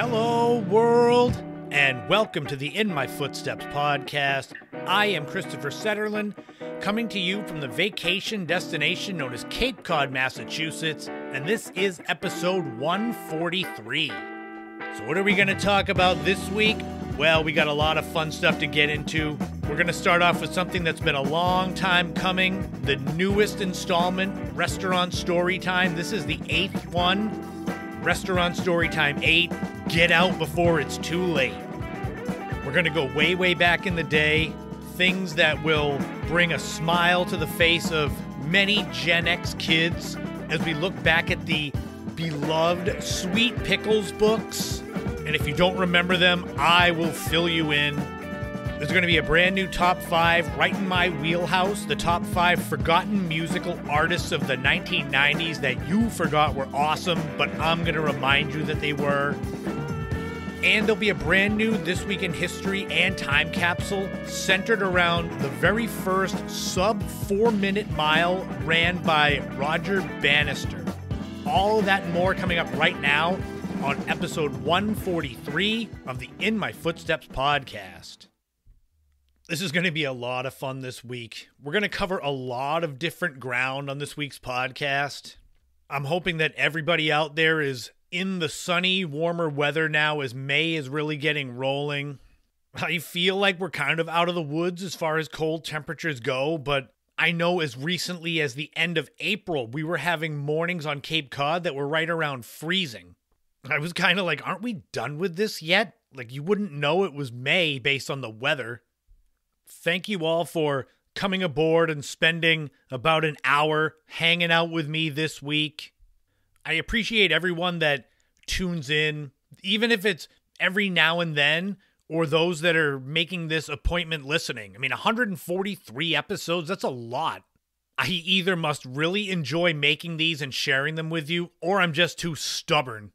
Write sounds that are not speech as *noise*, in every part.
Hello, world, and welcome to the In My Footsteps podcast. I am Christopher Setterlund, coming to you from the vacation destination known as Cape Cod, Massachusetts, and this is episode 143. So, what are we going to talk about this week? Well, we got a lot of fun stuff to get into. We're going to start off with something that's been a long time coming the newest installment, Restaurant Storytime. This is the eighth one. Restaurant Storytime 8 Get Out Before It's Too Late. We're going to go way, way back in the day. Things that will bring a smile to the face of many Gen X kids as we look back at the beloved Sweet Pickles books. And if you don't remember them, I will fill you in. There's going to be a brand new top five right in my wheelhouse. The top five forgotten musical artists of the 1990s that you forgot were awesome, but I'm going to remind you that they were. And there'll be a brand new This Week in History and time capsule centered around the very first sub four minute mile ran by Roger Bannister. All that more coming up right now on episode 143 of the In My Footsteps podcast. This is going to be a lot of fun this week. We're going to cover a lot of different ground on this week's podcast. I'm hoping that everybody out there is in the sunny, warmer weather now as May is really getting rolling. I feel like we're kind of out of the woods as far as cold temperatures go, but I know as recently as the end of April, we were having mornings on Cape Cod that were right around freezing. I was kind of like, aren't we done with this yet? Like, you wouldn't know it was May based on the weather thank you all for coming aboard and spending about an hour hanging out with me this week. I appreciate everyone that tunes in, even if it's every now and then, or those that are making this appointment listening. I mean, 143 episodes, that's a lot. I either must really enjoy making these and sharing them with you, or I'm just too stubborn.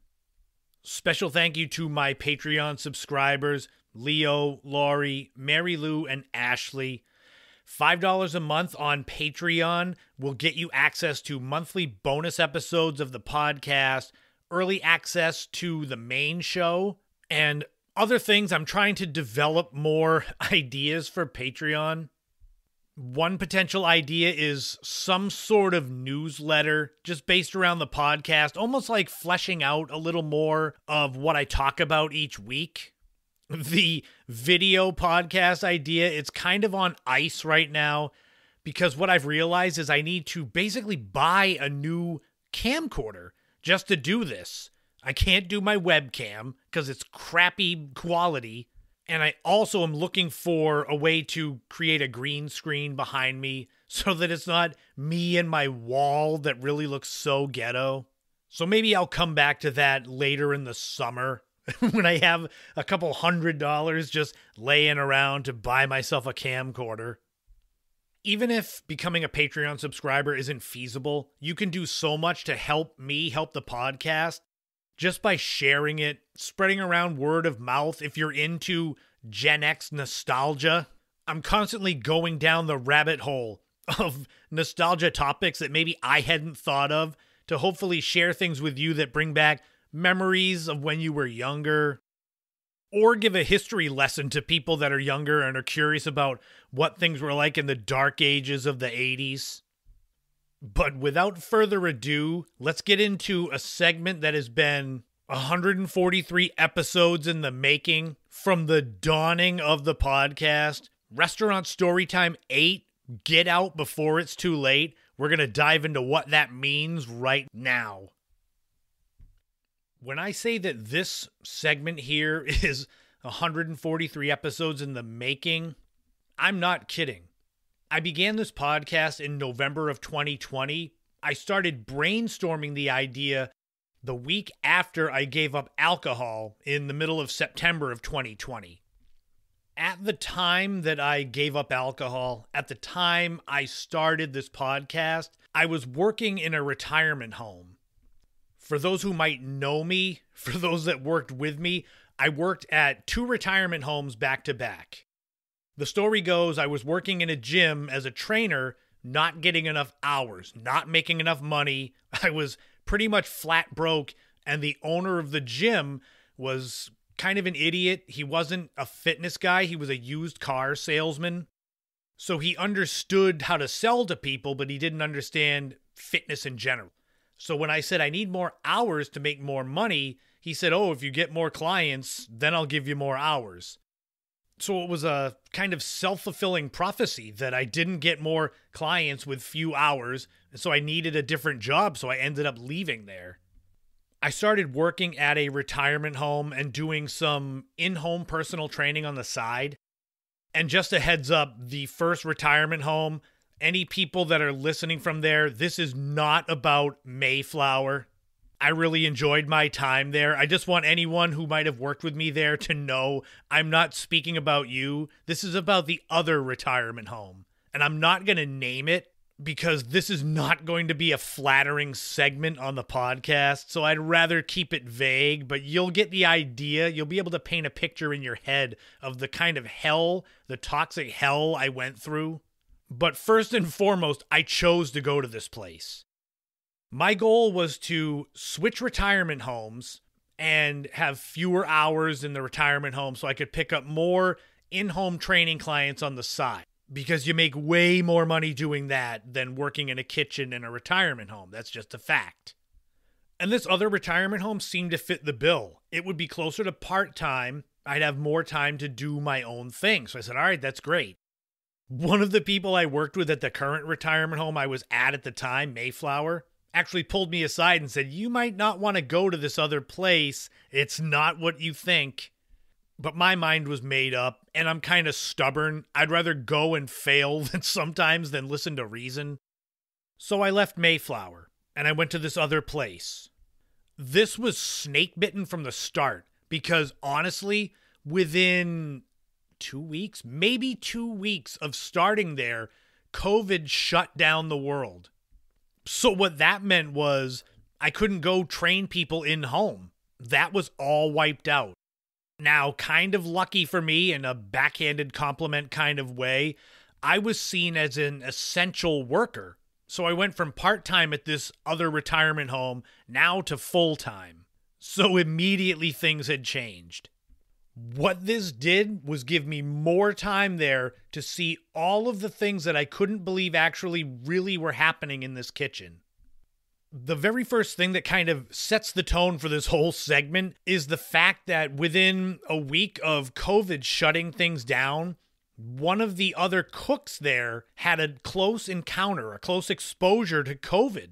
Special thank you to my Patreon subscribers. Leo, Laurie, Mary Lou, and Ashley. $5 a month on Patreon will get you access to monthly bonus episodes of the podcast, early access to the main show, and other things. I'm trying to develop more *laughs* ideas for Patreon. One potential idea is some sort of newsletter just based around the podcast, almost like fleshing out a little more of what I talk about each week the video podcast idea it's kind of on ice right now because what I've realized is I need to basically buy a new camcorder just to do this. I can't do my webcam because it's crappy quality. And I also am looking for a way to create a green screen behind me *laughs* so that it's not me and my wall that really looks so ghetto. So maybe I'll come back to that later in the summer *laughs* when I have a couple hundred dollars just laying around to buy myself a camcorder. Even if becoming a Patreon subscriber isn't feasible, you can do so much to help me help the podcast just by sharing it, spreading around word of mouth if you're into Gen X nostalgia. I'm constantly going down the rabbit hole of nostalgia topics that maybe I hadn't thought of to hopefully share things with you that bring back memories of when you were younger, or give a history lesson to people that are younger and are curious about what things were like in the dark ages of the 80s. But without further ado, let's get into a segment that has been 143 episodes in the making from the dawning of the podcast. Restaurant Storytime 8 Get Out Before It's Too Late. We're going to dive into what that means right now when I say that this segment here *laughs* is 143 episodes in the making, I'm not kidding. I began this podcast in November of 2020. I started brainstorming the idea the week after I gave up alcohol in the middle of September of 2020. At the time that I gave up alcohol, at the time I started this podcast, I was working in a retirement home for those who might know me, *laughs* for those that worked with me, I worked at two retirement homes back to back. The story goes I was working in a gym as a trainer, not getting enough hours, not making enough money. *laughs* I was pretty much flat broke, and the owner of the gym was kind of an idiot. He wasn't a fitness guy, he was a used car salesman. So he understood how to sell to people, but he didn't understand fitness in general. So when I said I need more hours to make more money, he said, Oh, if you get more clients, then I'll give you more hours. So it was a kind of self fulfilling prophecy that I didn't get more clients with few hours. And so I needed a different job. So I ended up leaving there. I started working at a retirement home and doing some in home personal training on the side. And just a heads up the first retirement home, any people that are listening from there, this is not about Mayflower. I really enjoyed my time there. I just want anyone who might have worked with me there to know I'm not speaking about you. This is about the other retirement home. And I'm not going to name it because this is not going to be a flattering segment on the podcast. So I'd rather keep it vague, but you'll get the idea. You'll be able to paint a picture in your head of the kind of hell, the toxic hell I went through. But first and foremost, I chose to go to this place. My goal was to switch retirement homes and have fewer hours in the retirement home so I could pick up more in home training clients on the side because you make way more money doing that than working in a kitchen in a retirement home. That's just a fact. And this other retirement home seemed to fit the bill. It would be closer to part time. I'd have more time to do my own thing. So I said, all right, that's great. One of the people I worked with at the current retirement home I was at at the time, Mayflower, actually pulled me aside and said, You might not want to go to this other place. It's not what you think but my mind was made up and I'm kind of stubborn. I'd rather go and fail *laughs* than sometimes than listen to reason. So I left Mayflower and I went to this other place. This was snake bitten from the start because honestly, within two weeks, maybe two weeks of starting there, COVID shut down the world. So what that meant was I couldn't go train people in home. That was all wiped out. Now, kind of lucky for me in a backhanded compliment kind of way, I was seen as an essential worker. So I went from part time at this other retirement home now to full time. So immediately things had changed. What this did was give me more time there to see all of the things that I couldn't believe actually really were happening in this kitchen the very first thing that kind of sets the tone for this *laughs* whole segment is the fact that within a week of COVID shutting things down, one of the other cooks there had a close encounter, a close exposure to COVID.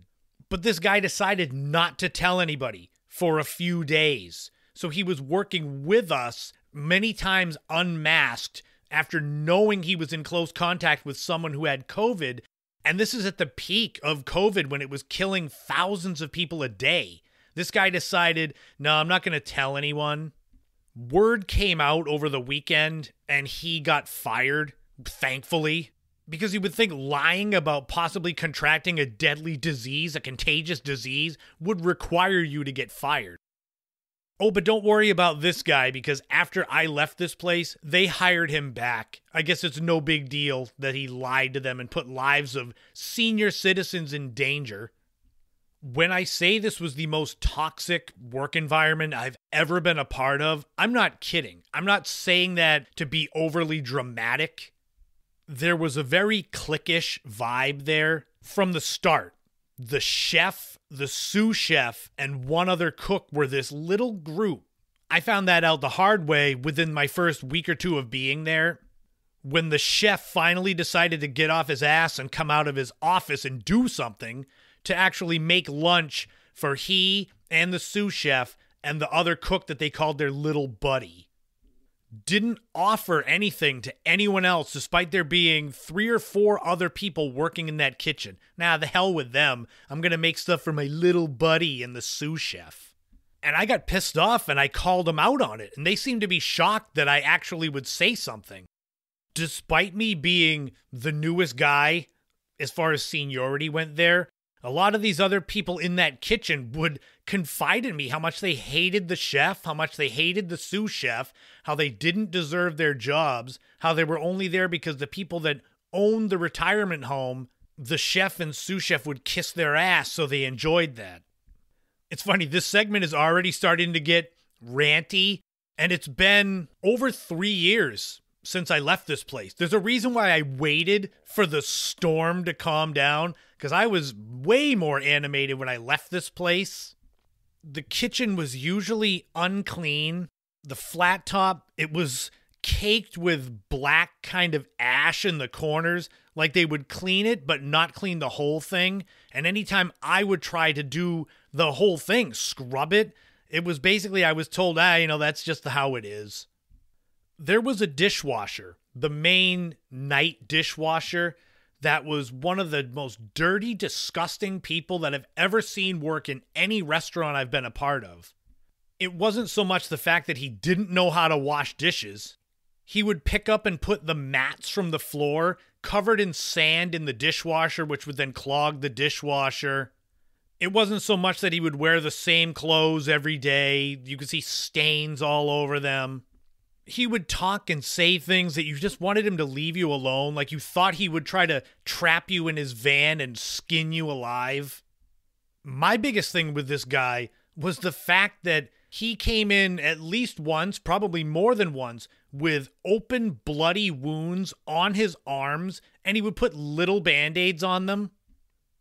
But this guy decided not to tell anybody for a few days. So he was working with us many times unmasked after knowing he was in close contact with someone who had COVID and this is at the peak of COVID when it was killing thousands of people a day. This guy decided, no, I'm not going to tell anyone. Word came out over the weekend and he got fired, thankfully, because you would think lying about possibly contracting a deadly disease, a contagious disease, would require you to get fired. Oh, but don't worry about this guy because after I left this place, they hired him back. I guess it's no big deal that he lied to them and put lives of senior citizens in danger. When I say this was the most toxic work environment I've ever been a part of, I'm not kidding. I'm not saying that to be overly dramatic. There was a very cliquish vibe there from the start the chef, the sous chef, and one other cook were this little group. I found that out the hard way within my first week or two of being there. When the chef finally decided to get off his ass and come out of his office and do something to actually make lunch for he and the sous chef and the other cook that they called their little buddy didn't offer anything to anyone else despite there being three or four other people working in that kitchen. Nah, the hell with them. I'm going to make stuff for my little buddy and the sous chef. And I got pissed off and I called them out on it, and they seemed to be shocked that I actually would say something. Despite me being the newest guy as far as seniority went there, a lot of these other people in that kitchen would confide in me how much they hated the chef, how much they hated the sous chef, how they didn't deserve their jobs, how they were only there because the people that owned the retirement home, the chef and sous chef would kiss their ass, so they enjoyed that. It's funny, this segment is already starting to get ranty, and it's been over three years since I left this place. There's a reason why I waited for the storm to calm down because I was way more animated when I left this place. The kitchen was usually unclean. The flat top, it was caked with black kind of ash in the corners. Like they would clean it, but not clean the whole thing. And anytime I would try to do the whole thing, scrub it, it was basically I was told, ah, you know, that's just how it is. There was a dishwasher, the main night dishwasher, that was one of the most dirty, disgusting people that I've ever seen work in any restaurant I've been a part of. It wasn't so much the fact that he didn't know how to wash dishes. He would pick up and put the mats from the floor covered in sand in the dishwasher, which would then clog the dishwasher. It wasn't so much that he would wear the same clothes every day, you could see stains all over them. He would talk and say things that you just wanted him to leave you alone, like you thought he would try to trap you in his van and skin you alive. My biggest thing with this guy was the fact that he came in at least once, probably more than once, with open bloody wounds on his arms, and he would put little band aids on them.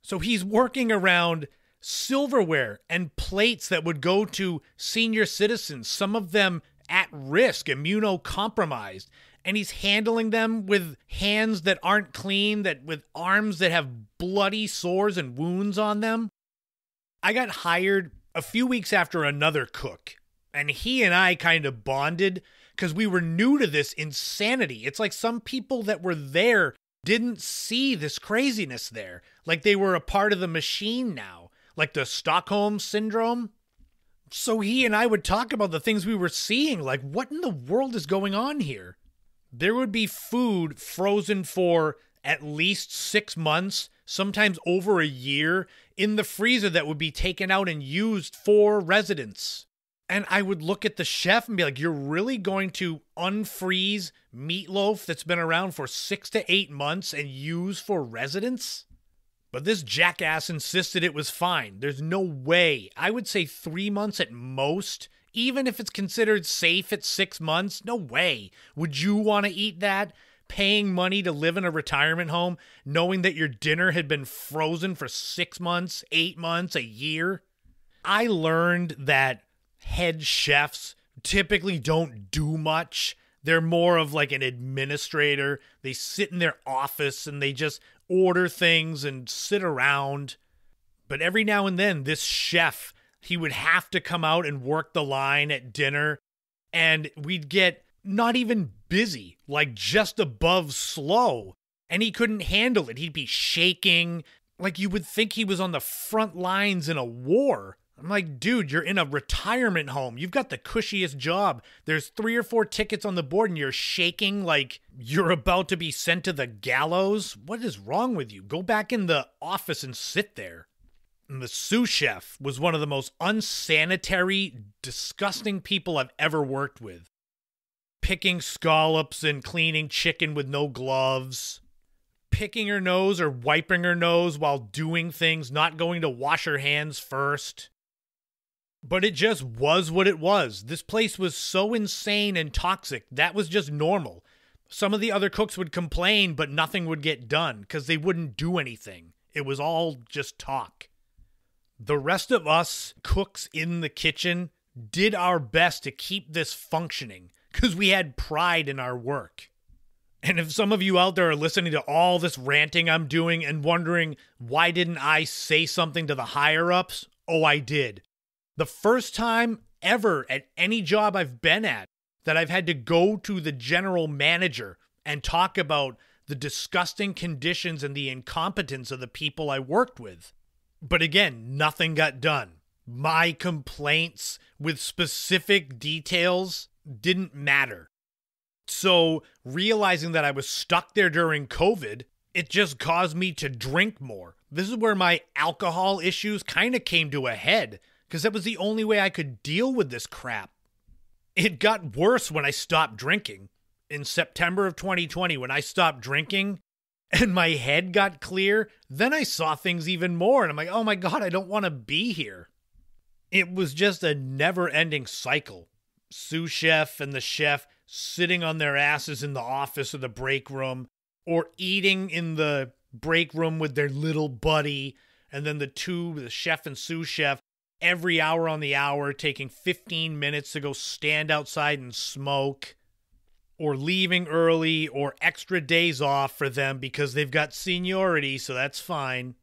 So he's working around silverware and plates that would go to senior citizens, some of them at risk, immunocompromised. And he's handling them with hands that aren't clean, that with arms that have bloody sores and wounds on them. I got hired a few weeks after another cook, and he and I kind of bonded because we were new to this insanity. It's like some people that were there didn't see this craziness there, like they were a part of the machine now, like the Stockholm syndrome. So he and I would talk about the things we were seeing, like what in the world is going on here? There would be food frozen for at least six months, sometimes over a year, in the freezer that would be taken out and used for residents. And I would look at the chef and be like, You're really going to unfreeze meatloaf that's been around for six to eight months and use for residents? But this jackass insisted it was fine. There's no way. I would say three months at most, even if it's considered safe at six months. No way. Would you want to eat that? Paying money to live in a retirement home, knowing that your dinner had been frozen for six months, eight months, a year? I learned that head chefs typically don't do much. They're more of like an administrator. They sit in their office and they just order things and sit around. But every now and then, this chef, he would have to come out and work the line at dinner. And we'd get not even busy, like just above slow. And he couldn't handle it. He'd be shaking. Like you would think he was on the front lines in a war. I'm like, dude, you're in a retirement home. You've got the cushiest job. There's three or four tickets on the board and you're shaking like you're about to be sent to the gallows. What is wrong with you? Go back in the office and sit there. And the sous chef was one of the most unsanitary, disgusting people I've ever worked with. Picking scallops and cleaning chicken with no gloves picking her nose or wiping her nose while doing things, not going to wash her hands first. But it just was what it was. This place was so insane and toxic. That was just normal. Some of the other cooks would complain, but nothing would get done because they wouldn't do anything. It was all just talk. The rest of us cooks in the kitchen did our best to keep this functioning because we had pride in our work. And if some of you out there are listening to all this ranting I'm doing and wondering why didn't I say something to the higher ups? Oh, I did. The first time ever at any job I've been at that I've had to go to the general manager and talk about the disgusting conditions and the incompetence of the people I worked with. But again, nothing got done. My complaints with specific details didn't matter. So, realizing that I was stuck there during COVID, it just caused me to drink more. This is where my alcohol issues kind of came to a head because that was the only way I could deal with this crap. It got worse when I stopped drinking. In September of 2020, when I stopped drinking and my head got clear, then I saw things even more. And I'm like, oh my God, I don't want to be here. It was just a never ending cycle. sous chef and the chef sitting on their asses in the office or the break room or eating in the break room with their little buddy and then the two the chef and sous chef every hour on the hour taking 15 minutes to go stand outside and smoke or leaving early or extra days off for them because they've got seniority so that's fine.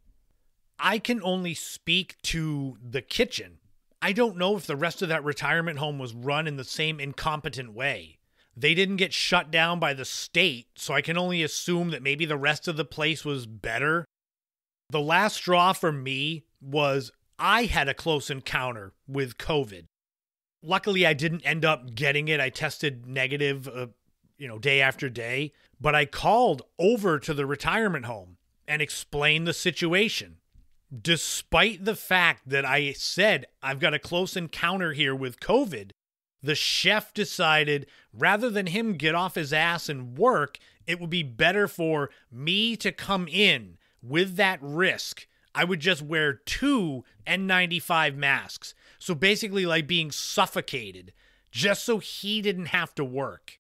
I can only speak to the kitchen. I don't know if the rest of that retirement home was run in the same incompetent way. They didn't get shut down by the state, so I can only assume that maybe the rest of the place was better. The last straw for me was I had a close encounter with COVID. Luckily, I didn't end up getting it. I tested negative, uh, you know, day after day, but I called over to the retirement home and explained the situation. Despite the fact that I said I've got a close encounter here with COVID, the chef decided rather than him get off his ass and work, it would be better for me to come in with that risk. I would just wear two N95 masks. So basically, like being suffocated, just so he didn't have to work.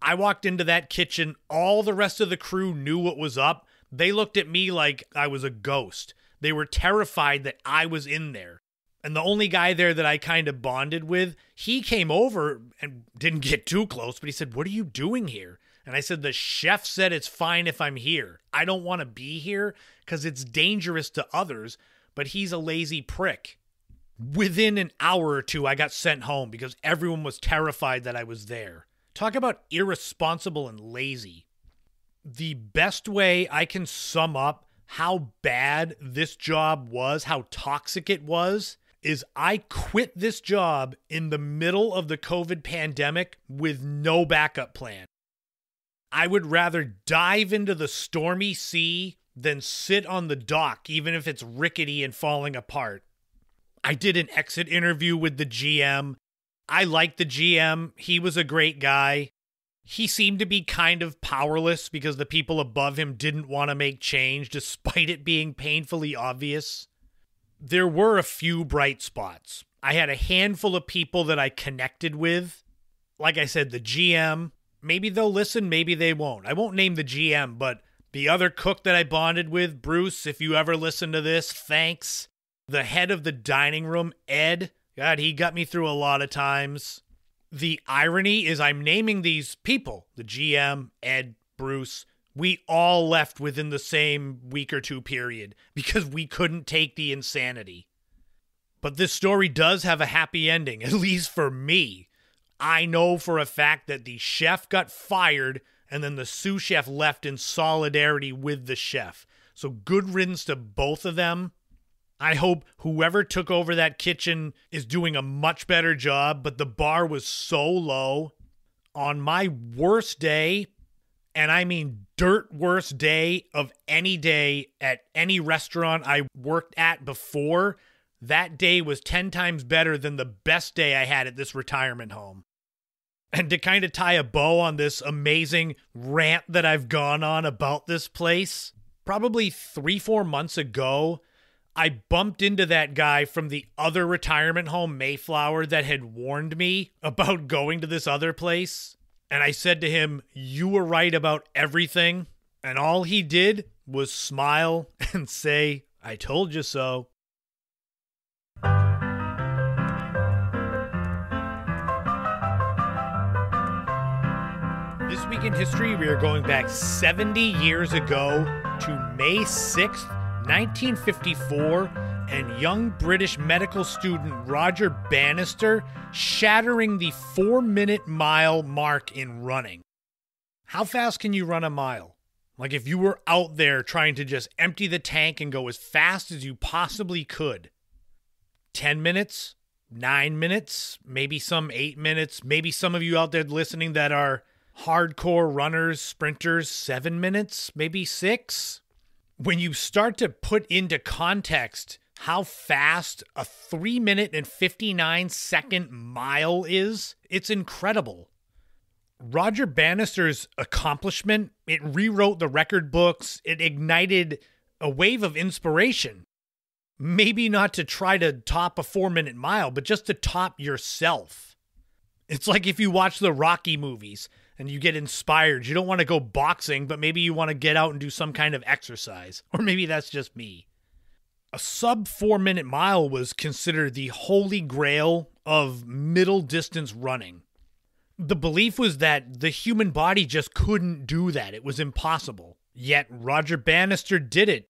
I walked into that kitchen. All the rest of the crew knew what was up. They looked at me like I was a ghost. They were terrified that I was in there. And the only guy there that I kind of bonded with, he came over and didn't get too close, but he said, What are you doing here? And I said, The chef said it's fine if I'm here. I don't want to be here because it's dangerous to others, but he's a lazy prick. Within an hour or two, I got sent home because everyone was terrified that I was there. Talk about irresponsible and lazy. The best way I can sum up how bad this job was, how toxic it was, is I quit this job in the middle of the COVID pandemic with no backup plan. I would rather dive into the stormy sea than sit on the dock, even if it's rickety and falling apart. I did an exit interview with the GM. I liked the GM. He was a great guy. He seemed to be kind of powerless because the people above him didn't want to make change despite it being painfully obvious there were a few bright spots. I had a handful of people that I connected with. Like I said, the GM, maybe they'll listen, maybe they won't. I won't name the GM, but the other cook that I bonded with, Bruce, if you ever listen to this, thanks. The head of the dining room, Ed, God, he got me through a lot of times. The irony is I'm naming these people, the GM, Ed, Bruce, we all left within the same week or two period because we couldn't take the insanity. But this story does have a happy ending, *laughs* at least for me. I know for a fact that the chef got fired and then the sous chef left in solidarity with the chef. So good riddance to both of them. I hope whoever took over that kitchen is doing a much better job, but the bar was so low. On my worst day, and I mean dirt worst day of any day at any restaurant I worked at before, that day was 10 times better than the best day I had at this retirement home. And to kind of tie a bow on this amazing rant that I've gone on about this place, probably three, four months ago, I bumped into that guy from the other retirement home, Mayflower, that had warned me about going to this other place. And I said to him, You were right about everything. And all he did was smile *laughs* and say, I told you so. This week in history, we are going back 70 years ago to May 6th, 1954 and young British medical student Roger Bannister shattering the four minute mile mark in running. How fast can you run a mile? Like if you were out there trying to just empty the tank and go as fast as you possibly could. 10 minutes, nine minutes, maybe some eight minutes, maybe some of you out there listening that are hardcore runners, sprinters, seven minutes, maybe six. When you start to put into context how fast a 3 minute and 59 second mile is, it's incredible. Roger Bannister's accomplishment, it rewrote the record books, it ignited a wave of inspiration. Maybe not to try to top a 4 minute mile, but just to top yourself. It's like if you watch the Rocky movies and you get inspired. You don't want to go boxing, but maybe you want to get out and do some kind of exercise. *laughs* Or maybe that's just me. A sub four minute mile was considered the holy grail of middle distance running. The belief was that the human body just couldn't do that, it was impossible. Yet Roger Bannister did it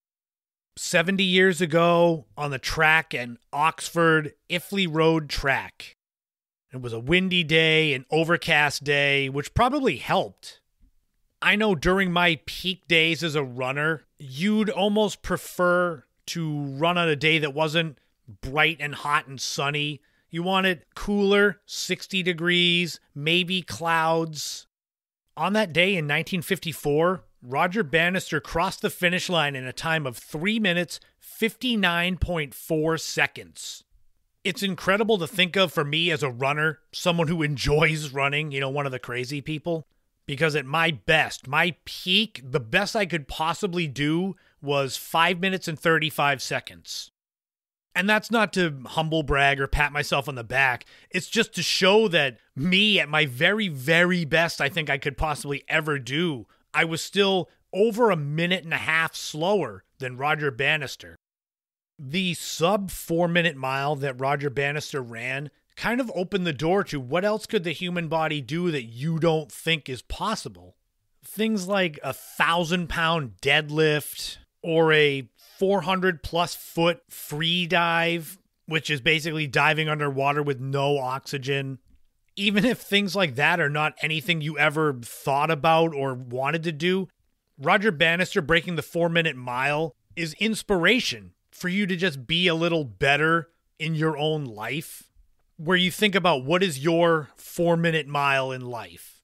70 years ago on the track at Oxford Iffley Road track. It was a windy day, an overcast day, which probably helped. I know during my peak days as a runner, you'd almost prefer to run on a day that wasn't bright and hot and sunny. You want it cooler, 60 degrees, maybe clouds. On that day in 1954, Roger Bannister crossed the finish line in a time of 3 minutes 59.4 seconds it's incredible to think of for me as a runner, someone who enjoys running, you know, one of the crazy people. Because at my best, my peak, the best I could possibly do was five minutes and 35 seconds. And that's not to humble brag or pat myself on the back. It's just to show that me, at my very, very best, I think I could possibly ever do, I was still over a minute and a half slower than Roger Bannister the sub four minute mile that Roger Bannister ran kind of opened the door to what else could the human body do that you don't think is possible. Things like a thousand pound deadlift or a 400 plus foot free dive, which is basically diving underwater with no oxygen. Even if things like that are not anything you ever thought about or wanted to do, Roger Bannister breaking the four minute mile is inspiration for you to just be a little better in your own life, where you think about what is your four minute mile in life. *laughs*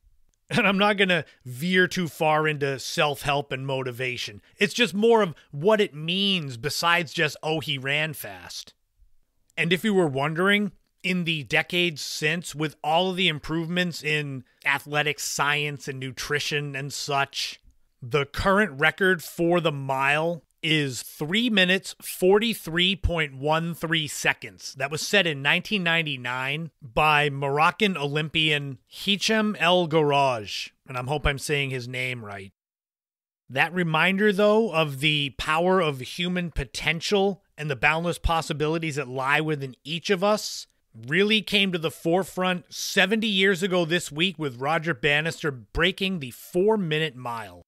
And I'm not going to veer too far into self help and motivation. It's just more of what it means besides just, oh, he ran fast. And if you were wondering, in the decades since, with all of the improvements in athletic science and nutrition and such, the current record for the mile is 3 minutes 43.13 seconds. That was set in 1999 by Moroccan Olympian Hicham El Guerrouj, and I hope I'm saying his name right. That reminder, though, of the power of human potential and the boundless possibilities that lie within each of us really came to the forefront 70 years ago this week with Roger Bannister breaking the four minute mile.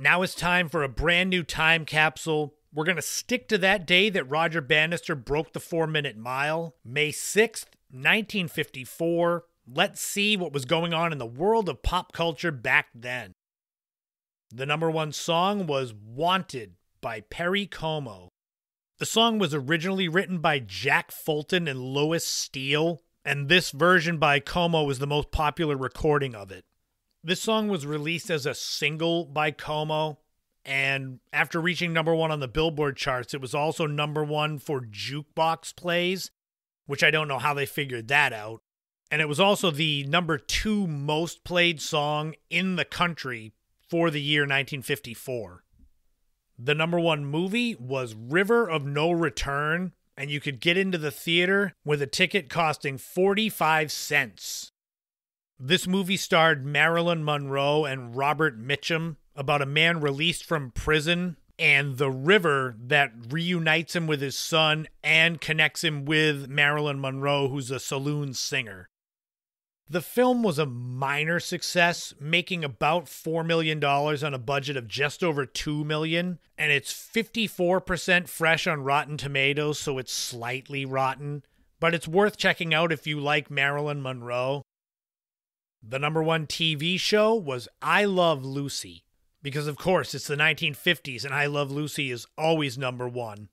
Now it's time for a brand new time capsule. We're going to stick to that day that Roger Bannister broke the four minute mile, May 6th, 1954. Let's see what was going on in the world of pop culture back then. The number one song was Wanted by Perry Como. The song was originally written by Jack Fulton and Lois Steele, and this version by Como was the most popular recording of it. This song was released as a single by Como, and after reaching number one on the Billboard charts, it was also number one for jukebox plays, which I don't know how they figured that out. And it was also the number two most played song in the country for the year 1954. The number one movie was River of No Return, and you could get into the theater with a ticket costing 45 cents. This movie starred Marilyn Monroe and Robert Mitchum about a man released from prison and the river that reunites him with his son and connects him with Marilyn Monroe, who's a saloon singer. The film was a minor success, making about $4 million on a budget of just over 2 million, and it's 54% fresh on Rotten Tomatoes, so it's slightly rotten. But it's worth checking out if you like Marilyn Monroe. The number one TV show was I Love Lucy, because of course it's the 1950s and I Love Lucy is always number one.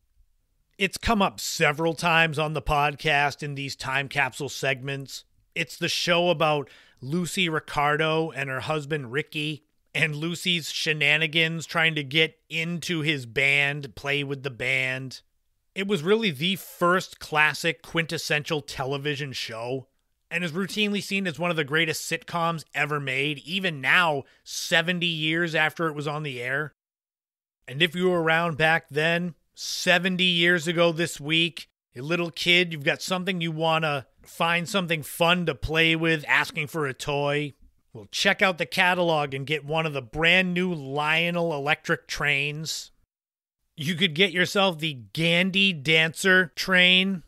It's come up several times on the podcast in these time capsule segments. It's the show about Lucy Ricardo and her husband Ricky, and Lucy's shenanigans trying to get into his band, play with the band. It was really the first classic quintessential television show and is routinely seen as one of the greatest sitcoms ever made, even now, 70 years after it was on the air. And if you were around back then, 70 years ago this week, a little kid, you've got something you want to find something fun to play with, asking for a toy, well, check out the catalog and get one of the brand new Lionel electric trains. You could get yourself the Gandy Dancer train.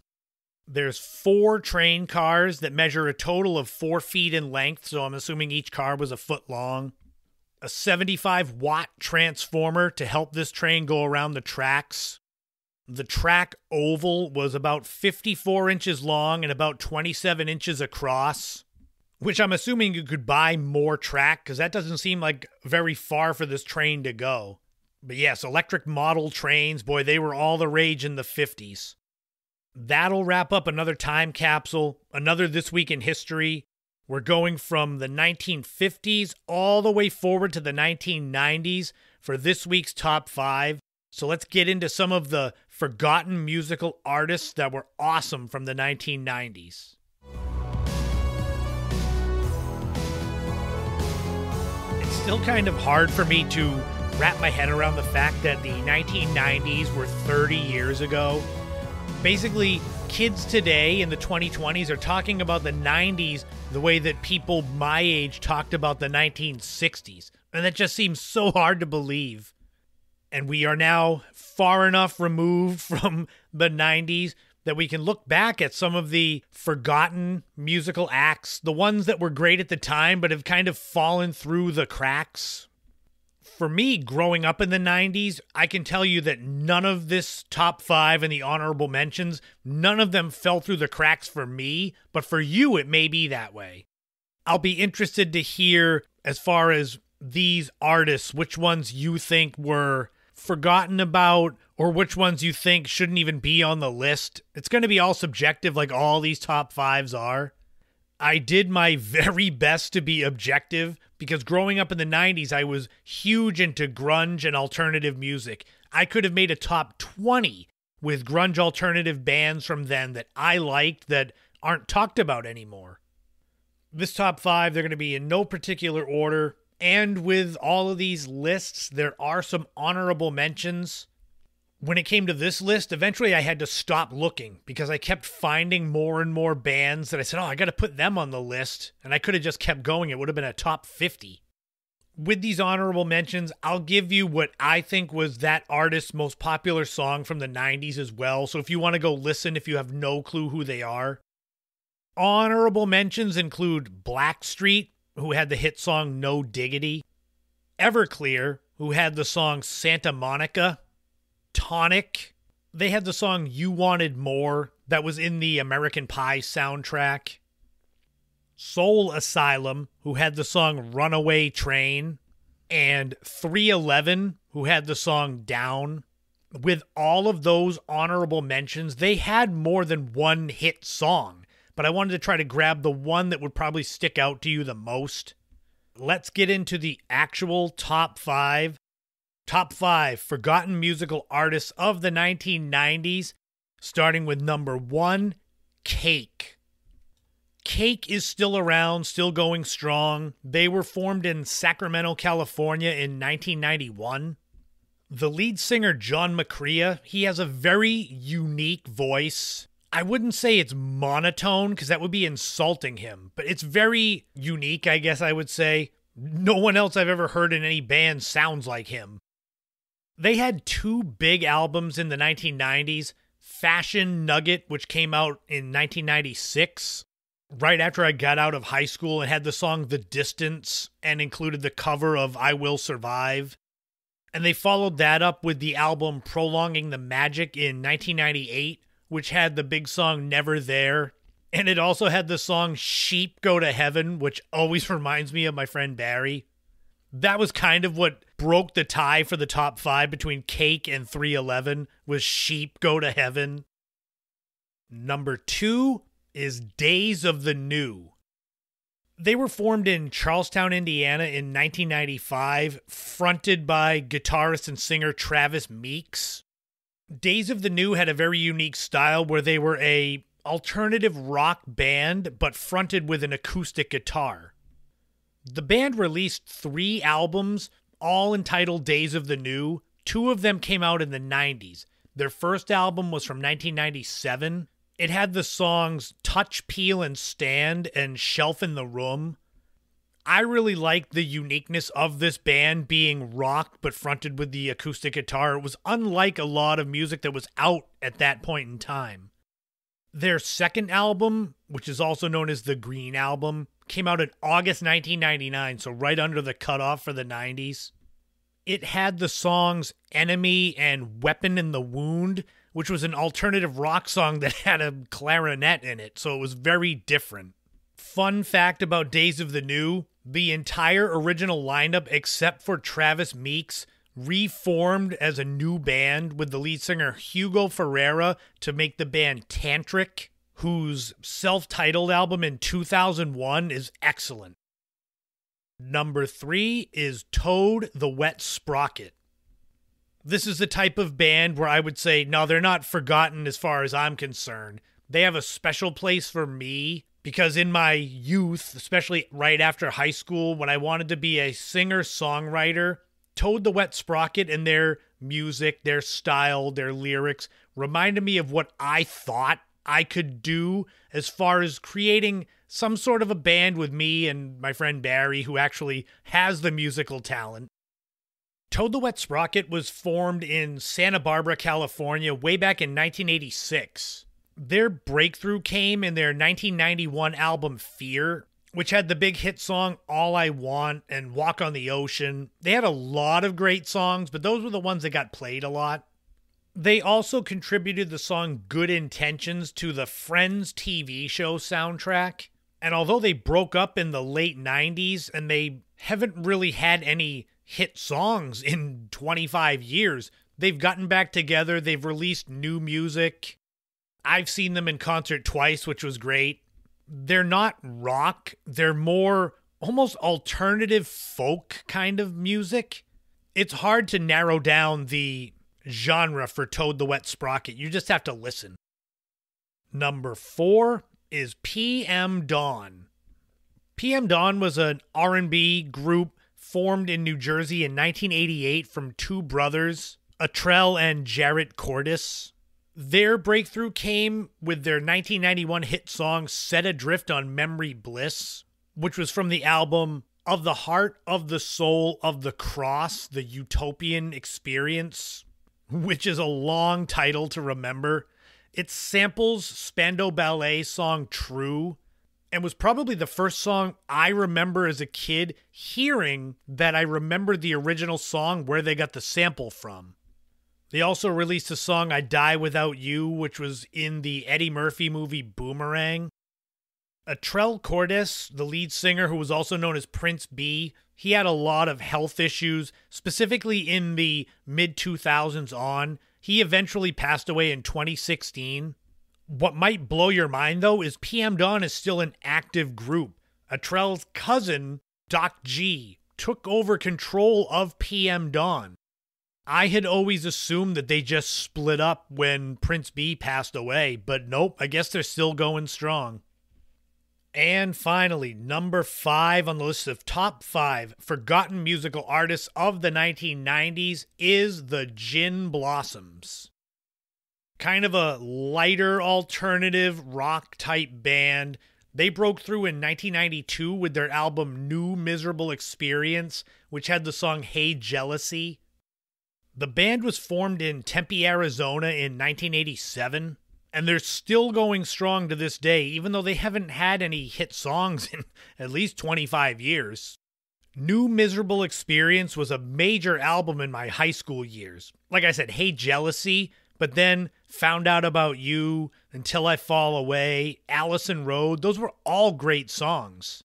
There's four train cars that measure a total of four feet in length, so I'm assuming each car was a foot long. A 75 watt transformer to help this train go around the tracks. The track oval was about 54 inches long and about 27 inches across, which I'm assuming you could buy more track because that doesn't seem like very far for this train to go. But yes, electric model trains, boy, they were all the rage in the 50s. That'll wrap up another time capsule, another This Week in History. We're going from the 1950s all the way forward to the 1990s for this week's top five. So let's get into some of the forgotten musical artists that were awesome from the 1990s. It's still kind of hard for me to wrap my head around the fact that the 1990s were 30 years ago. Basically, kids today in the 2020s are talking about the 90s the way that people my age talked about the 1960s. And that just seems so hard to believe and we are now far enough removed *laughs* from the 90s that we can look back at some of the forgotten musical acts, the ones that were great at the time but have kind of fallen through the cracks. For me, growing up in the 90s, I can tell you that none of this top five and the honorable mentions, none of them fell through the cracks for me, but for you, it may be that way. I'll be interested to hear, as far as these artists, which ones you think were forgotten about or which ones you think shouldn't even be on the list. It's going to be all subjective, like all these top fives are. I did my *laughs* very best to be objective because growing up in the 90s, I was huge into grunge and alternative music. I could have made a top 20 with grunge alternative bands from then that I liked that aren't talked about anymore. This top five, they're going to be in no particular order. And with all of these lists, there are some honorable mentions. When it came to this list, eventually I had to stop looking because I kept finding more and more bands that I said, oh, I got to put them on the list. And I could have just kept going. It would have been a top 50. With these honorable mentions, I'll give you what I think was that artist's most popular song from the 90s as well. So if you want to go listen, if you have no clue who they are, honorable mentions include Blackstreet, who had the hit song No Diggity, Everclear, who had the song Santa Monica, Tonic, they had the song You Wanted More that was in the American Pie soundtrack. Soul Asylum, who had the song Runaway Train, and 311, who had the song Down. With all of those honorable mentions, they had more than one hit song but I wanted to try to grab the one that would probably stick out to you the most. Let's get into the actual top five. Top five forgotten musical artists of the 1990s, starting with number one, Cake. Cake is still around, still going strong. They were formed in Sacramento, California in 1991. The lead singer, John McCrea, he has a very unique voice. I wouldn't say it's monotone because that would be insulting him, but it's very unique, I guess I would say. No one else I've ever heard in any band sounds like him. They had two big albums in the 1990s Fashion Nugget, which came out in 1996, right after I got out of high school, and had the song The Distance and included the cover of I Will Survive. And they followed that up with the album Prolonging the Magic in 1998 which had the big song Never There. And it also had the song Sheep Go to Heaven, which always *laughs* reminds me of my friend Barry. That was kind of what broke the tie for the top five between Cake and 311 was Sheep Go to Heaven. Number two is Days of the New. They were formed in Charlestown, Indiana in 1995, fronted by guitarist and singer Travis Meeks. Days of the New had a very unique style where they were a alternative rock band but fronted with an acoustic guitar. The band released 3 albums all entitled Days of the New. Two of them came out in the 90s. Their first album was from 1997 It had the songs Touch, Peel, and Stand and Shelf in the Room. I really liked the uniqueness of this band being rock but fronted with the acoustic guitar. It was unlike a lot of music that was out at that point in time. Their second album, which is also known as the Green Album, came out in August 1999, so right under the cutoff for the 90s. It had the songs Enemy and Weapon in the Wound, which was an alternative rock song that *laughs* had a clarinet in it, so it was very different. Fun fact about Days of the New the entire original lineup, except for Travis Meeks, reformed as a new band with the lead singer Hugo Ferreira to make the band Tantric, whose self titled album in 2001 is excellent. Number three is Toad the Wet Sprocket. This is the type of band where I would say, no, they're not forgotten as far as I'm concerned. They have a special place for me because in my youth, especially right after high school, when I wanted to be a singer songwriter, Toad the Wet Sprocket and their music, their style, their lyrics reminded me of what I thought I could do as far as creating some sort of a band with me and my friend Barry, who actually has the musical talent. Toad the Wet Sprocket was formed in Santa Barbara, California, way back in 1986 their breakthrough came in their 1991 album Fear, which had the big hit song All I Want and Walk on the Ocean. They had a lot of great songs, but those were the ones that got played a lot. They also contributed the song Good Intentions to the Friends TV show soundtrack. And although they broke up in the late 90s and they haven't really had any hit songs in 25 years, they've gotten back together, they've released new music. I've seen them in concert twice, which was great. They're not rock, they're more almost alternative folk kind of music. It's hard to narrow down the genre for Toad the Wet Sprocket. You just have to listen. Number 4 is PM Dawn. PM Dawn was an R&B group formed in New Jersey in 1988 from two brothers, Attrell and Jarrett Cordes. Their breakthrough came with their 1991 hit song Set Adrift on Memory Bliss, which was from the album Of the Heart of the Soul of the Cross, the Utopian Experience, which is a long title to remember. It samples Spandau Ballet song True and was probably the first song I remember as a kid hearing that I remembered the original song where they got the sample from. They also released a song I Die Without You, which was in the Eddie Murphy movie Boomerang. Attrell Cordes, the lead singer who was also known as Prince B, he had a lot of health issues, specifically in the mid 2000s on. He eventually passed away in 2016. What might blow your mind though is PM Dawn is still an active group. Attrell's cousin, Doc G, took over control of PM Dawn. I had always assumed that they just split up when Prince B passed away, but nope, I guess they're still going strong. And finally, number five on the list of top five forgotten musical artists of the 1990s is the Gin Blossoms. Kind of a lighter alternative rock type band. They broke through in 1992 with their album New Miserable Experience, which had the song Hey Jealousy. The band was formed in Tempe, Arizona in 1987, and they're still going strong to this day, even though they haven't had any hit songs in *laughs* at least 25 years. New Miserable Experience was a major album in my high school years. Like I said, Hey Jealousy, but then Found Out About You, Until I Fall Away, Allison Road, those were all great songs.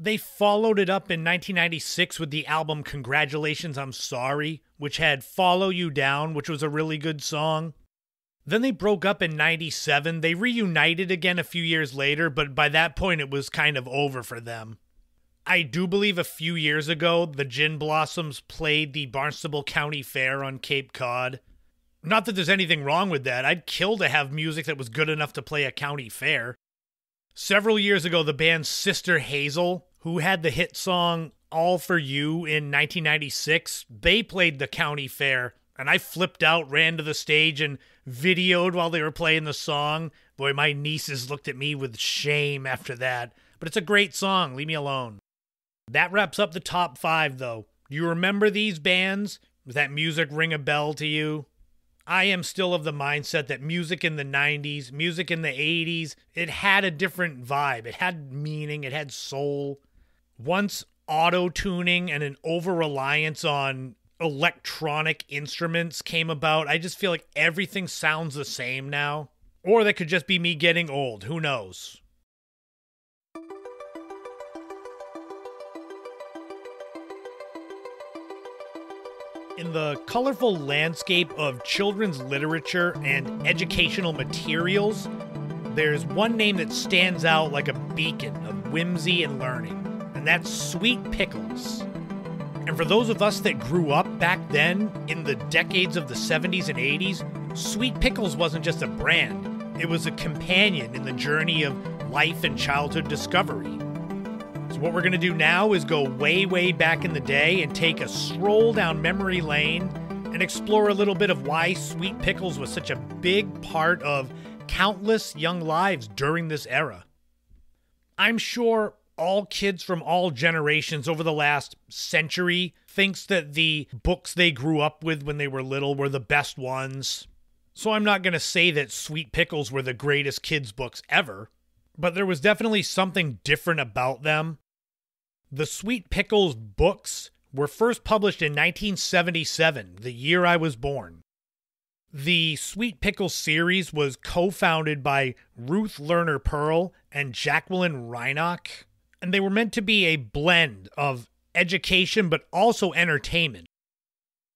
They followed it up in 1996 with the album Congratulations, I'm Sorry, which had Follow You Down, which was a really good song. Then they broke up in 97. They reunited again a few years later, but by that point it was kind of over for them. I do believe a few years ago the Gin Blossoms played the Barnstable County Fair on Cape Cod. Not that there's anything wrong with that. I'd kill to have music that was good enough to play a county fair. Several years ago, the band Sister Hazel who had the hit song All for You in 1996, they played the county fair. And I flipped out, ran to the stage, and videoed while they were playing the song. Boy, my nieces looked at me with shame after that. But it's a great song. Leave me alone. That wraps up the top five, though. Do you remember these bands? Does that music ring a bell to you? I am still of the mindset that music in the 90s, music in the 80s, it had a different vibe. It had meaning, it had soul. Once auto tuning and an over reliance on electronic instruments came about, I just feel like everything sounds the same now. Or that could just be me getting old. Who knows? In the colorful landscape of children's literature and educational materials, there's one name that stands out like a beacon of whimsy and learning, and that's Sweet Pickles. And for those of us that grew up back then in the decades of the 70s and 80s, Sweet Pickles wasn't just a brand, it was a companion in the journey of life and childhood discovery. So, what we're going to do now is go way, way back in the day and take a stroll down memory lane and explore a little bit of why Sweet Pickles was such a big part of countless young lives during this era. I'm sure all kids from all generations over the last century thinks that the books they grew up with when they were little were the best ones. So I'm not going to say that Sweet Pickles were the greatest kids books ever but there was definitely something different about them. The Sweet Pickles books were first published in 1977, the year I was born. The Sweet Pickles series was co founded by Ruth Lerner Perle and Jacquelyn Reinach, and they were meant to be a blend of education but also entertainment.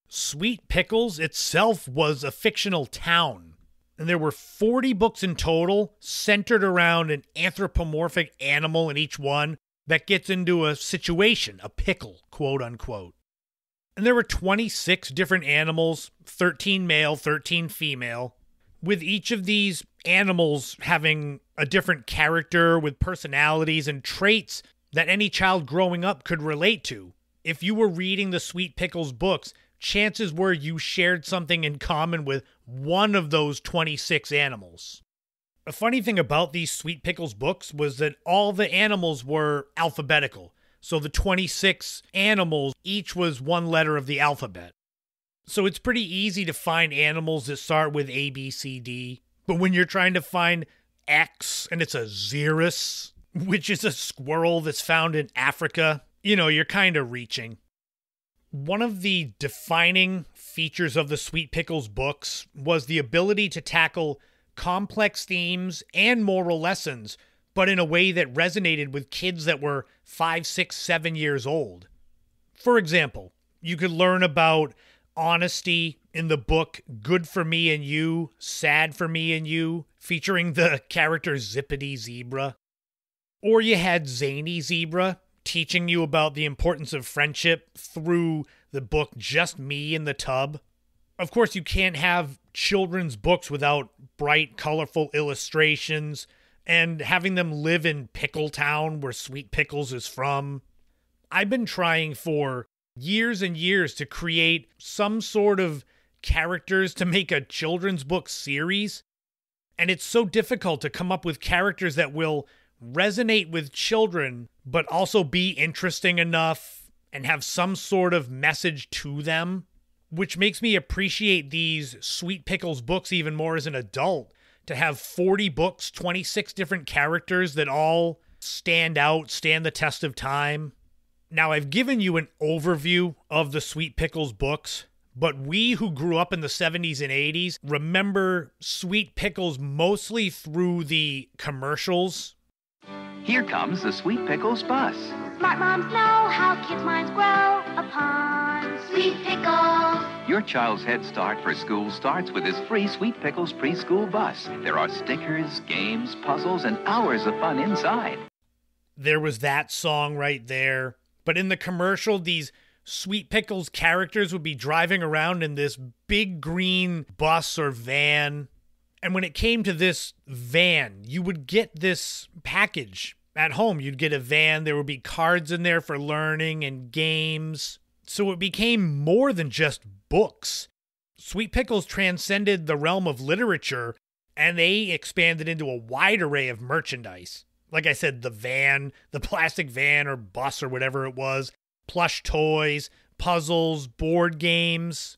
Sweet Pickles itself was a fictional town and there were 40 books in total centered around an anthropomorphic animal in each one that gets into a situation, a pickle, quote unquote. And there were 26 different animals 13 male, 13 female, with each of these animals having a different character with personalities and traits that any child growing up could relate to. If you were reading the Sweet Pickles books, chances were you shared something in common with one of those 26 animals. A funny thing about these Sweet Pickles books was that all the animals were alphabetical. So the 26 animals, each was one letter of the alphabet. So it's pretty easy to find animals that start with A, B, C, D. But when you're trying to find X and it's a xerus, which is a squirrel that's found in Africa, you know, you're kind of reaching. One of the defining features of the Sweet Pickles books was the ability to tackle complex themes and moral lessons, but in a way that resonated with kids that were five, six, seven years old. For example, you could learn about honesty in the book Good for Me and You, Sad for Me and You, featuring the character Zippity Zebra. Or you had Zany Zebra, teaching you about the importance of friendship through the book Just Me in the Tub. Of course, you can't have children's books without bright, colorful illustrations and having them live in Pickle Town, where Sweet Pickles is from. I've been trying for years and years to create some sort of characters to make a children's book series. And it's so difficult to come up with characters that will resonate with children, but also be interesting enough and have some sort of message to them, which makes me appreciate these Sweet Pickles books even more as an adult. To have 40 books, 26 different characters that all stand out, stand the test of time. Now, I've given you an overview of the Sweet Pickles books, but we who grew up in the 70s and 80s remember Sweet Pickles mostly through the commercials here comes the Sweet Pickles bus. Smart moms know how kids' minds grow upon Sweet Pickles. Your child's head start for school starts with this free Sweet Pickles preschool bus. There are stickers, games, puzzles, and hours of fun inside. There was that song right there. But in the commercial, these Sweet Pickles characters would be driving around in this big green bus or van and when it came to this van, you would get this package at home. You'd get a van, there would be cards in there for learning and games. So it became more than just books. Sweet Pickles transcended the realm of literature And they expanded into a wide array of merchandise. Like I said, the van, the plastic van or bus or whatever it was, plush toys, puzzles, board games.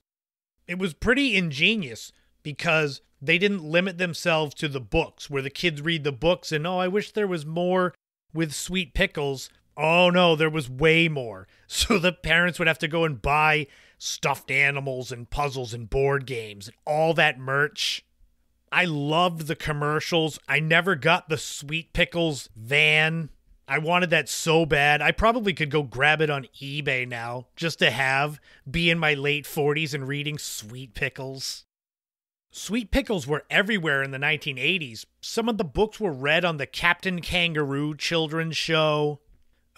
It was pretty ingenious because they didn't limit themselves to the books where the kids read the books and, oh, I wish there was more with Sweet Pickles. Oh no, there was way more. *laughs* So the parents would have to go and buy stuffed animals and puzzles and board games and all that merch. I loved the commercials. I never got the Sweet Pickles van. I wanted that so bad. I probably could go grab it on eBay now just to have, be in my late 40s and reading Sweet Pickles. Sweet Pickles were everywhere in the 1980s. Some of the books were read on the Captain Kangaroo children's show.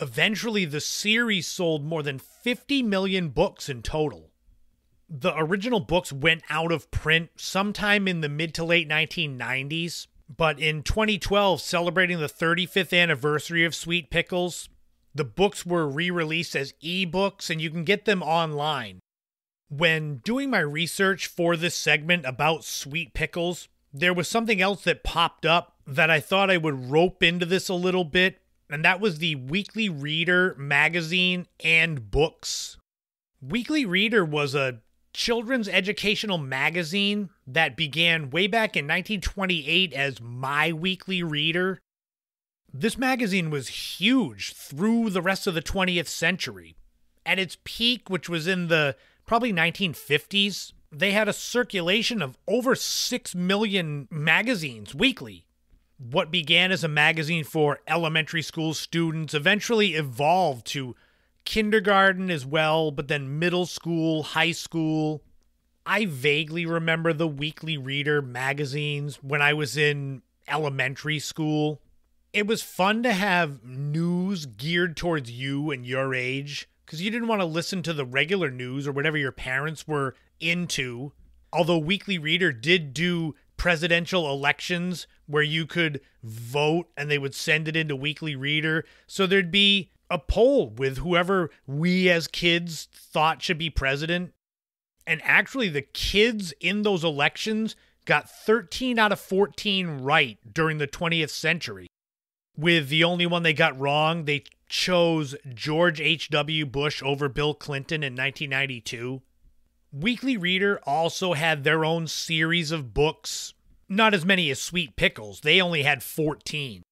Eventually, the series sold more than 50 million books in total. The original books went out of print sometime in the mid to late 1990s, but in 2012, celebrating the 35th anniversary of Sweet Pickles, the books were re released as ebooks and you can get them online. When doing my research for this segment about Sweet Pickles, there was something else that popped up that I thought I would rope into this a little bit and that was the Weekly Reader magazine and books. Weekly Reader was a children's educational magazine that began way back in 1928 as My Weekly Reader. This magazine was huge through the rest of the 20th century. At its peak, which was in the probably 1950s, they had a circulation of over 6 million magazines weekly what began as a magazine for elementary school students eventually evolved to kindergarten as well, but then middle school, high school. I vaguely remember the Weekly Reader magazines when I was in elementary school. It was fun to have news geared towards you and your age because you didn't want to listen to the regular news or whatever your parents were into. Although Weekly Reader did do presidential elections where you could vote and they would send it into Weekly Reader. So there'd be a poll with whoever we as kids thought should be president. And actually, the kids in those elections got 13 out of 14 right during the 20th century. With the only one they got wrong, they chose George H.W. Bush over Bill Clinton in 1992. Weekly Reader also had their own series of books, not as many as Sweet Pickles, they only had 14.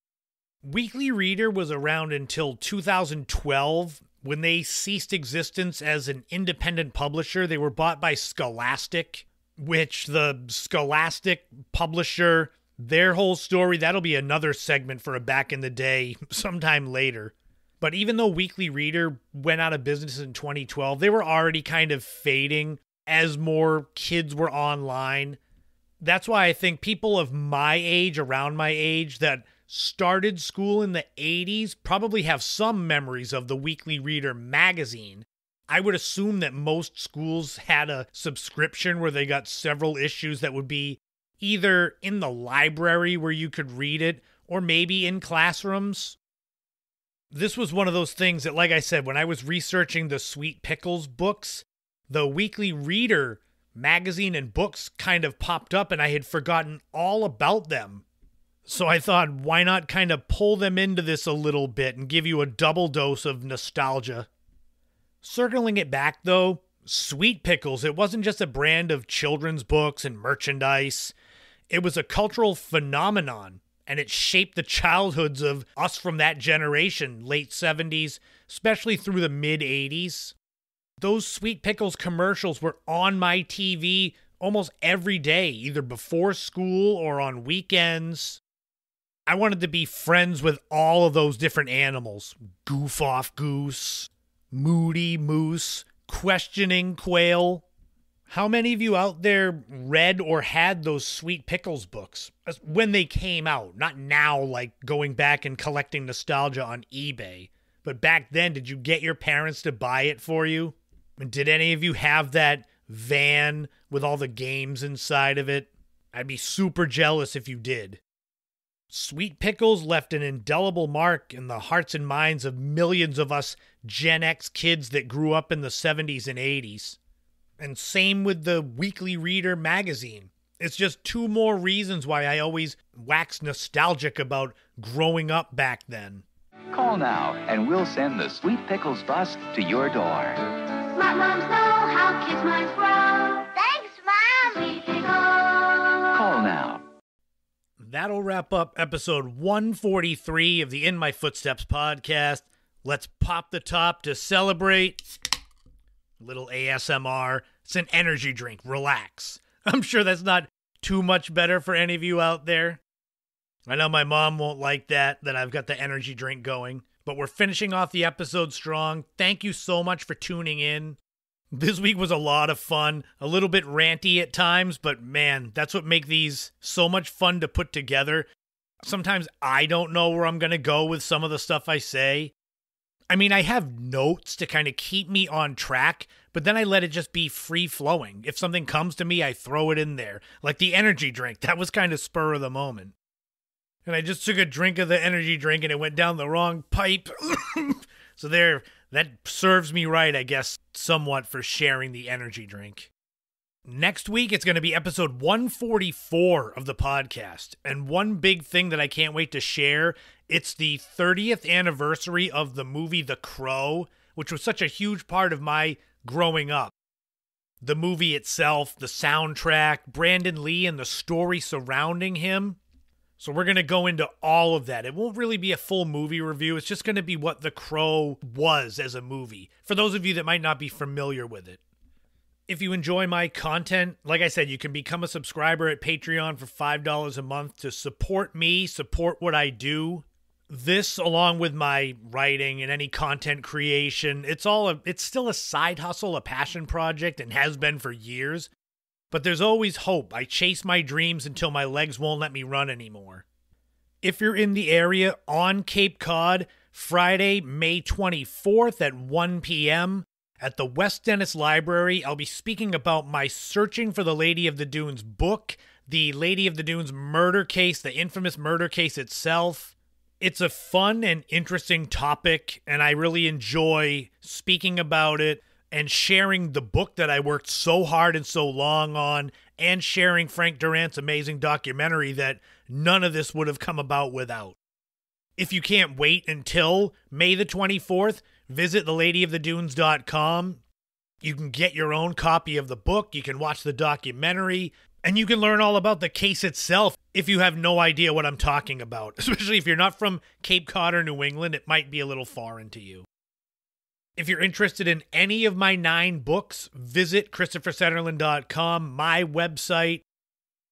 Weekly Reader was around until 2012 when they ceased existence as an independent publisher. They were bought by Scholastic, which the Scholastic publisher, their whole story, that'll be another segment for a back in the day *laughs* sometime later. But even though Weekly Reader went out of business in 2012, they were already kind of fading as more kids were online. That's why I think people of my age, around my age, that started school in the 80s probably have some memories of the Weekly Reader magazine. I would assume that most schools had a subscription where they got several issues that would be either in the library where you could read it or maybe in classrooms. This was one of those things that, like I said, when I was researching the Sweet Pickles books, the Weekly Reader magazine and books kind of popped up, and I had forgotten all about them. So I thought, why not kind of pull them into this a little bit and give you a double dose of nostalgia? Circling it back, though, Sweet Pickles, it wasn't just a brand of children's books and merchandise, it was a cultural phenomenon, and it shaped the childhoods of us from that generation, late 70s, especially through the mid 80s those Sweet Pickles commercials were on my TV almost every day, either before school or on weekends. I wanted to be friends with all of those different animals Goof Off Goose, Moody Moose, Questioning Quail. How many of you out there read or had those Sweet Pickles books when they came out? Not now, like going back and collecting nostalgia on eBay, but back then, did you get your parents to buy it for you? And did any of you have that van with all the games inside of it? I'd be super jealous if you did. Sweet Pickles left an indelible mark in the hearts and minds of millions of us Gen X kids that grew up in the 70s and 80s. And same with the Weekly Reader magazine. It's just two more reasons why I always wax nostalgic about growing up back then. Call now and we'll send the Sweet Pickles bus to your door. Smart moms know how kids' minds grow. That'll wrap up episode 143 of the In My Footsteps podcast. Let's pop the top to celebrate. Little ASMR. It's an energy drink. Relax. *laughs* I'm sure that's not too much better for any of you out there. I know my mom won't like that, that I've got the energy drink going, but we're finishing off the episode strong. Thank you so much for tuning in. This week was a lot of fun, a little bit ranty at times, but man, that's what make these so much fun to put together. Sometimes I don't know where I'm going to go with some of the stuff I say. I mean, I have notes to kind of keep me on track, but then I let it just be free flowing. If something comes to me, I throw it in there. Like the energy drink, that was kind of spur of the moment. And I just took a drink of the energy drink and it went down the wrong pipe. *coughs* so there, that serves me right, I guess, somewhat for sharing the energy drink. Next week, it's going to be episode 144 of the podcast. And one big thing that I can't wait to share it's the 30th anniversary of the movie The Crow, which was such a huge part of my growing up. The movie itself, the soundtrack, Brandon Lee, and the story surrounding him. So we're going to go into all of that. It won't really be a full movie review. It's just going to be what The Crow was as a movie, for those of you that might not be familiar with it. If you enjoy my content, like I said, you can become a subscriber at Patreon for $5 a month to support me, support what I do. This along with my writing and any content creation, it's all a, it's still a side hustle, a passion project and has been for years. But there's always hope. I chase my dreams until my legs won't let me run anymore. If you're in the area on Cape Cod, Friday, May 24th at 1 p.m., at the West Dennis Library, I'll be speaking about my Searching for the Lady of the Dunes book, the Lady of the Dunes murder case, the infamous murder case itself. It's a fun and interesting topic, and I really enjoy speaking about it and sharing the book that I worked so hard and so long on, and sharing Frank Durant's amazing documentary that none of this would have come about without. If you can't wait until May the 24th, visit theladyofthedunes.com. You can get your own copy of the book, you can watch the documentary, and you can learn all about the case itself if you have no idea what I'm talking about. *laughs* Especially if you're not from Cape Cod or New England, it might be a little foreign to you. If you're interested in any of my nine books, visit ChristopherSetterlund.com, my website.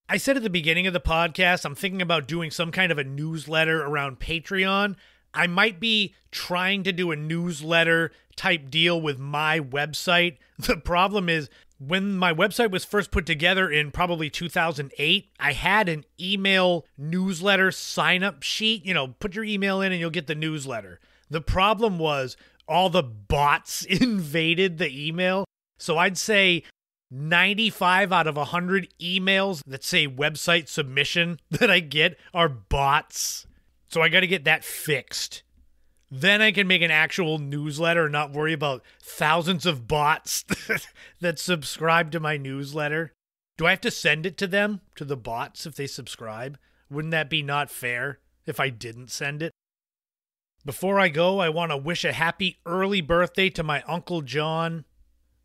I said at the beginning of the podcast, I'm thinking about doing some kind of a newsletter around Patreon. I might be trying to do a newsletter type deal with my website. *laughs* The problem is, when my website was first put together in probably 2008, I had an email newsletter sign up sheet. You know, put your email in and you'll get the newsletter. The problem was all the bots *laughs* invaded the email. So I'd say 95 out of 100 emails that say website submission *laughs* that I get are bots. So I got to get that fixed. Then I can make an actual newsletter and not worry about thousands of bots *laughs* that subscribe to my newsletter. Do I have to send it to them, to the bots, if they subscribe? Wouldn't that be not fair if I didn't send it? Before I go, I want to wish a happy early birthday to my Uncle John.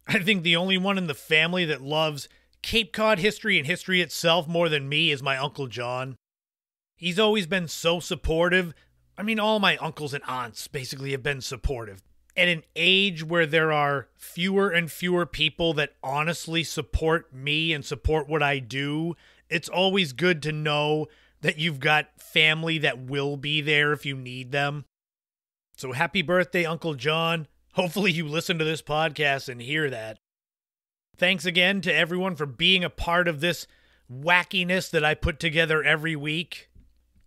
I think the only one in the family that loves Cape Cod history and history itself more than me is my Uncle John. He's always been so supportive. I mean, all my uncles and aunts basically have been supportive. At an age where there are fewer and fewer people that honestly support me and support what I do, it's always good to know that you've got family that will be there if you need them. So happy birthday, Uncle John. Hopefully, you listen to this podcast and hear that. Thanks again to everyone for being a part of this wackiness that I put together every week.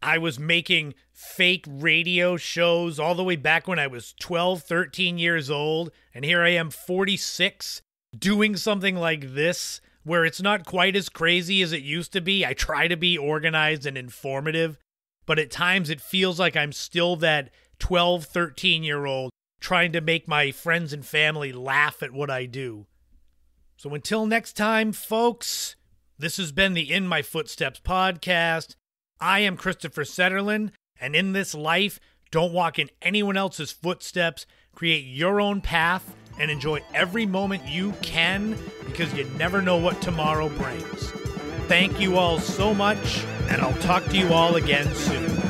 I was making fake radio shows all the way back when I was 12, 13 years old. And here I am, 46, doing something like this where it's not quite as crazy as it used to be. I try to be organized and informative, but at times it feels like I'm still that 12, 13 year old trying to make my friends and family laugh at what I do. So until next time, folks, This has been the In My Footsteps podcast. I am Christopher Setterlund, and in this life, don't walk in anyone else's footsteps. Create your own path and enjoy every moment you can because you never know what tomorrow brings. Thank you all so much, and I'll talk to you all again soon.